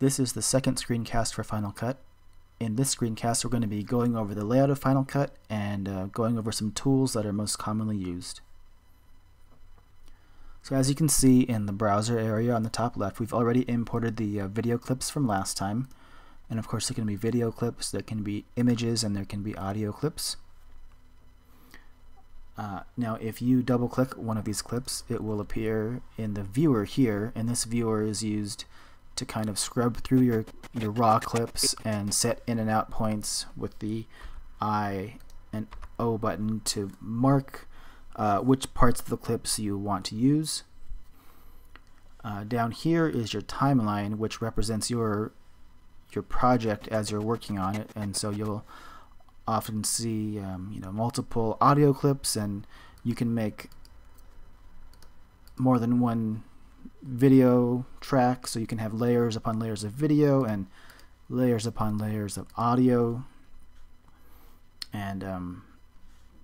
This is the second screencast for Final Cut. In this screencast, we're going to be going over the layout of Final Cut and uh, going over some tools that are most commonly used. So as you can see in the browser area on the top left, we've already imported the uh, video clips from last time. And of course, there can be video clips, there can be images, and there can be audio clips. Uh, now, if you double click one of these clips, it will appear in the viewer here, and this viewer is used to kind of scrub through your, your raw clips and set in and out points with the I and O button to mark uh, which parts of the clips you want to use. Uh, down here is your timeline, which represents your your project as you're working on it, and so you'll often see um, you know multiple audio clips, and you can make more than one video track so you can have layers upon layers of video and layers upon layers of audio. And um,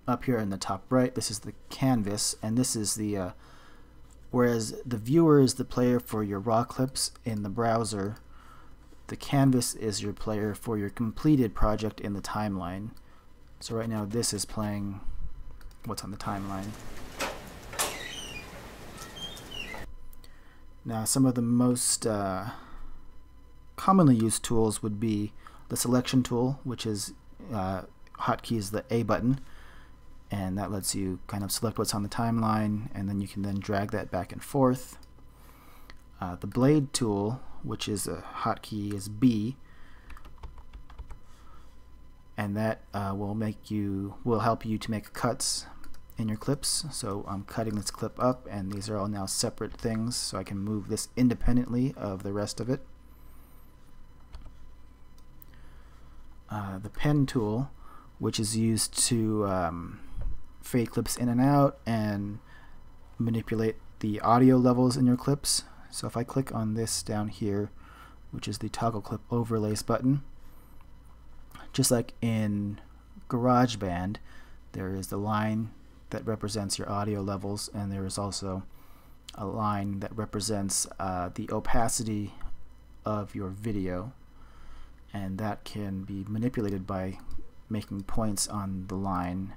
up here in the top right this is the canvas and this is the uh, whereas the viewer is the player for your raw clips in the browser the canvas is your player for your completed project in the timeline. So right now this is playing what's on the timeline Now some of the most uh, commonly used tools would be the selection tool, which is uh, hotkey is the A button, and that lets you kind of select what's on the timeline, and then you can then drag that back and forth. Uh, the blade tool, which is a hotkey, is B, and that uh, will make you will help you to make cuts in your clips. So I'm cutting this clip up and these are all now separate things so I can move this independently of the rest of it. Uh, the pen tool which is used to um, fade clips in and out and manipulate the audio levels in your clips. So if I click on this down here which is the toggle clip overlays button just like in GarageBand there is the line that represents your audio levels and there is also a line that represents uh, the opacity of your video and that can be manipulated by making points on the line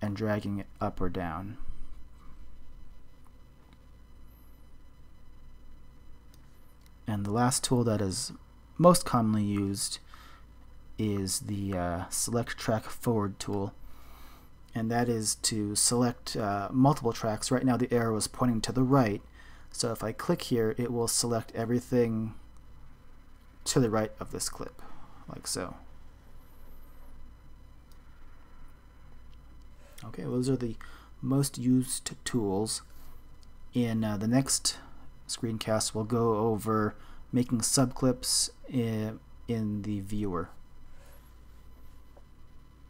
and dragging it up or down. And the last tool that is most commonly used is the uh, select track forward tool and that is to select uh, multiple tracks. Right now the arrow is pointing to the right, so if I click here it will select everything to the right of this clip, like so. Okay, those are the most used tools. In uh, the next screencast we'll go over making subclips in, in the viewer.